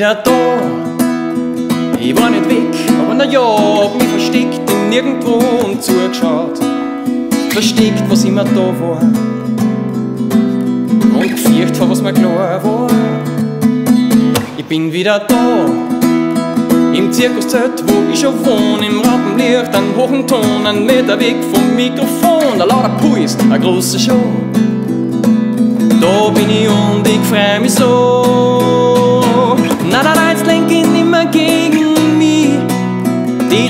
wieder da. Ich war nicht weg, aber na ja, hab mich versteckt in nirgendwo und zugeschaut. Versteckt, was immer da war. Und gefürcht, vor was mir klar war. Ich bin wieder da. Im Zirkuszelt, wo ich schon wohne, im Rampenlicht, einen hohen Ton, einen Meter weg vom Mikrofon, ein lauter Puls, eine große Show. Da bin ich und ich freu mich so.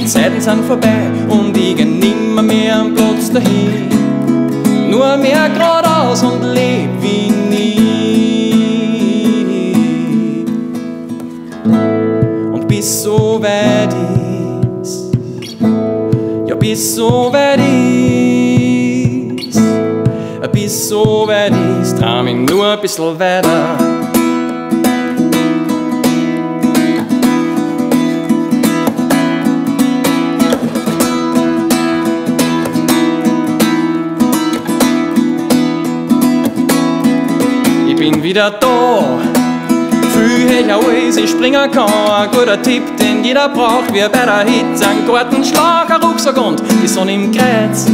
Die Zeiten sind vorbei und ich geh nimmer mehr am Platz dahin. Nur mehr geradeaus und leb wie nie. Und bis so weit ist, ja, bis so weit ist, bis so weit ist, trau mich nur ein bisschen weiter. Wieder da. Fühl ich ich springen kann. Ein guter Tipp, den jeder braucht. Wir bei der Hit, ein Gartenschlag, ein Rucksack und die Sonne im Kreuz.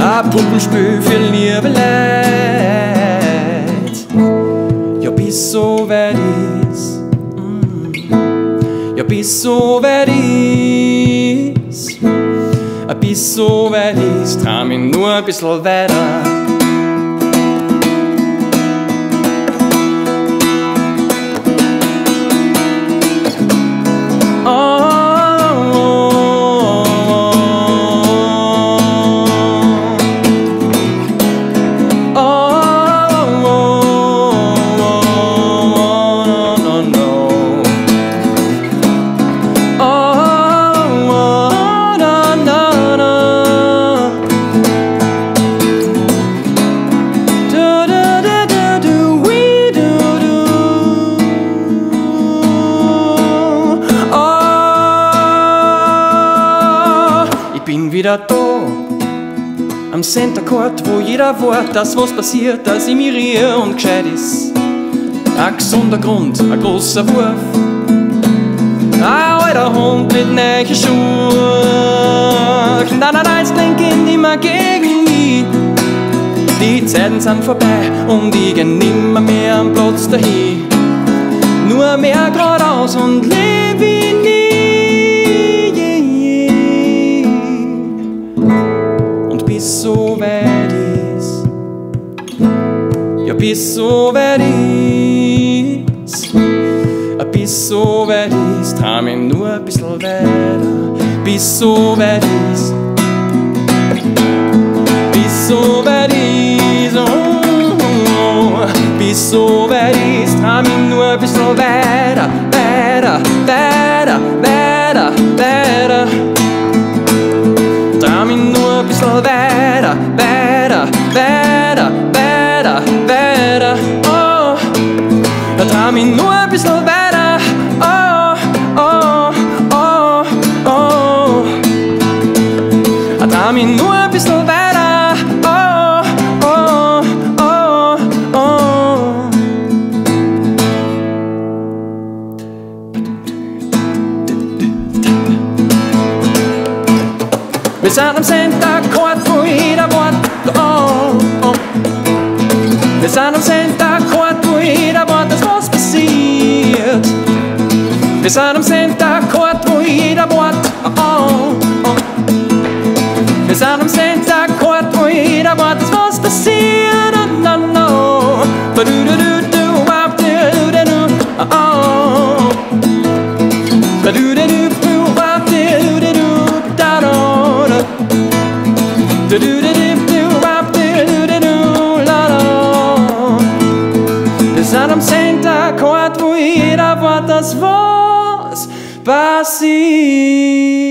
Ein Puppenspiel für liebe Leid. Ja, bis so weit ist. mm, Ja, bis so weit ist. Bis so weit ist, trau mich nur ein bisschen weiter. Wieder da am Center Court, wo jeder Wort, das was passiert, das ich mir rühre und gescheit ist. Ein gesunder Grund, ein großer Wurf. Ein alter Hund mit neuen Schuhen. Nein, nein, nein, denk ich nimmer gegen mich. Die Zeiten sind vorbei und ich geh nimmer mehr am Platz dahin. Nur mehr geradeaus und leb Und bis so weit ist, ja, bis so weit ist, bis so weit ist, trau mich nur ein bisschen weiter, bis so weit ist, bis so weit ist, oh, bis so weit ist, trau mich nur ein bisschen weiter, weiter, weiter, weiter, mich nur ein bisschen weiter, oh, oh, oh, oh. Trau mich nur ein bisschen weiter, oh, oh, oh, oh. Wir sind am Center Court, wo jeder Wort, oh, oh. Wir sind am Center Wir sind am Center quanto ir a votas vós si.